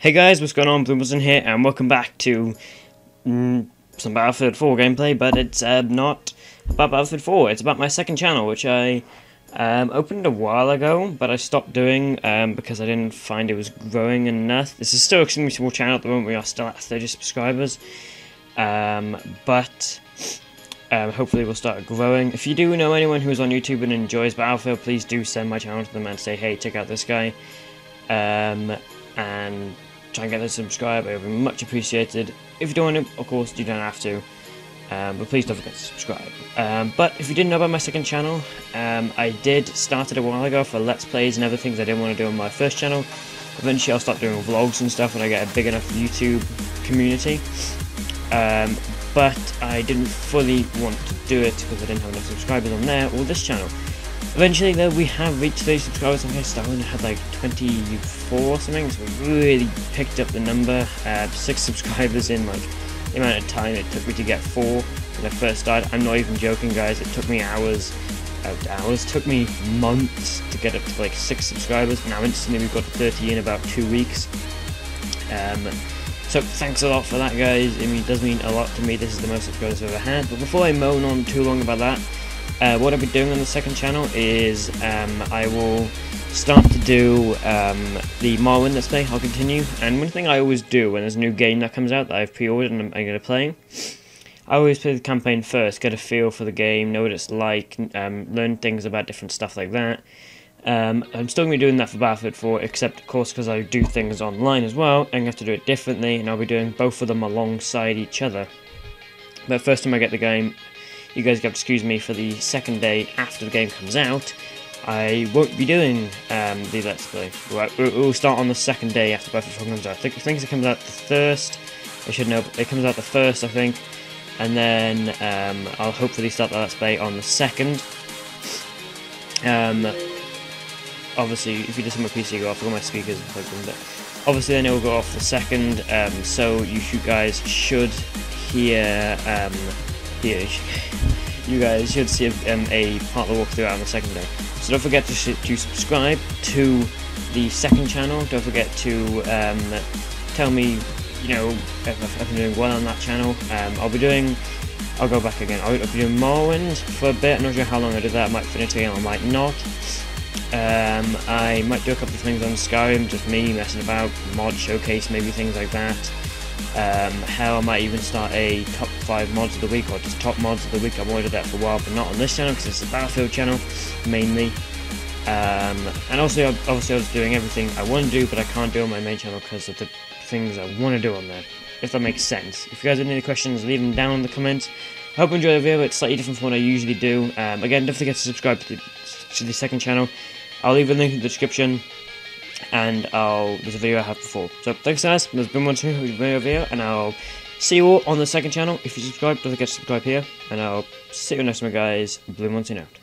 Hey guys, what's going on? BlueMonsoon here, and welcome back to mm, some Battlefield 4 gameplay, but it's uh, not about Battlefield 4, it's about my second channel, which I um, opened a while ago, but I stopped doing um, because I didn't find it was growing enough. This is still an extremely small channel at the moment, we are still at 30 subscribers, um, but um, hopefully we'll start growing. If you do know anyone who's on YouTube and enjoys Battlefield, please do send my channel to them and say, hey, check out this guy. Um, and try and get them to subscribe. It would be much appreciated. If you don't want to, of course, you don't have to. Um, but please don't forget to subscribe. Um, but if you didn't know about my second channel, um, I did start it a while ago for Let's Plays and other things I didn't want to do on my first channel. Eventually I'll start doing vlogs and stuff when I get a big enough YouTube community. Um, but I didn't fully want to do it because I didn't have enough subscribers on there or this channel. Eventually, though, we have reached 30 subscribers. I think I started had like 24 or something, so we really picked up the number. Uh, six subscribers in like the amount of time it took me to get four when I first started. I'm not even joking, guys. It took me hours. Uh, hours took me months to get up to like six subscribers. Now instantly we've got to 30 in about two weeks. Um, so thanks a lot for that, guys. I mean, it does mean a lot to me. This is the most subscribers I've ever had. But before I moan on too long about that, uh, what I'll be doing on the second channel is um, I will start to do um, the Morrowind Let's Play. I'll continue. And one thing I always do when there's a new game that comes out that I've pre-ordered and I'm, I'm going to play, I always play the campaign first, get a feel for the game, know what it's like, um, learn things about different stuff like that. Um, I'm still going to be doing that for Battlefield 4, except of course because I do things online as well, I'm going to have to do it differently, and I'll be doing both of them alongside each other. But first time I get the game, you guys have to excuse me for the second day after the game comes out. I won't be doing um, the Let's Play. We'll start on the second day after Battlefield 4 comes out. I think, I think it comes out the first. I should know. It comes out the first, I think. And then um, I'll hopefully start the Let's Play on the second. Um, obviously, if you just have my PC go off, all my speakers are plugged in, but obviously then it will go off the second, um, so you guys should hear you guys should see a, um, a part of the walkthrough out on the second day. So don't forget to, to subscribe to the second channel. Don't forget to um, tell me, you know, if, if, I'm doing well on that channel. Um, I'll be doing, I'll go back again. I'll, be doing Morrowind for a bit. I'm not sure how long I do that. I might finish it, I might not. Um, I might do a couple of things on Skyrim, just me messing about, mod showcase, maybe things like that. Um, hell, I might even start a top 5 mods of the week, or just top mods of the week. I've wanted that for a while, but not on this channel, because it's a Battlefield channel, mainly. Um, and also, obviously I was doing everything I want to do, but I can't do on my main channel because of the things I want to do on there, if that makes sense. If you guys have any questions, leave them down in the comments. I hope you enjoy the video, it's slightly different from what I usually do. Um, again, don't forget to subscribe to the, to the second channel. I'll leave a link in the description and I'll there's a video I have before. So thanks guys, there's been one too video video, and I'll see you all on the second channel. If you subscribe, don't forget to subscribe here, and I'll see you next time guys. BlueMonsoon out.